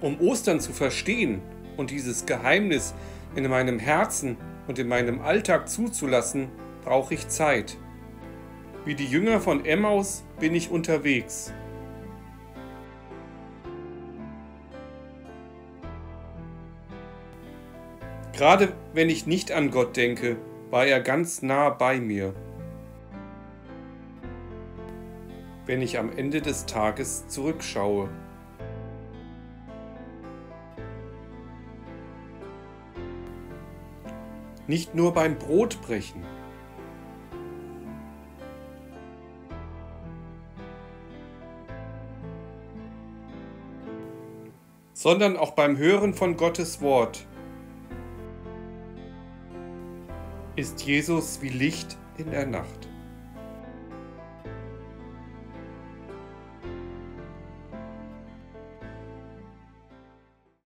Um Ostern zu verstehen und dieses Geheimnis in meinem Herzen und in meinem Alltag zuzulassen, brauche ich Zeit. Wie die Jünger von Emmaus bin ich unterwegs. Gerade wenn ich nicht an Gott denke, war er ganz nah bei mir. Wenn ich am Ende des Tages zurückschaue. Nicht nur beim Brotbrechen. sondern auch beim Hören von Gottes Wort ist Jesus wie Licht in der Nacht.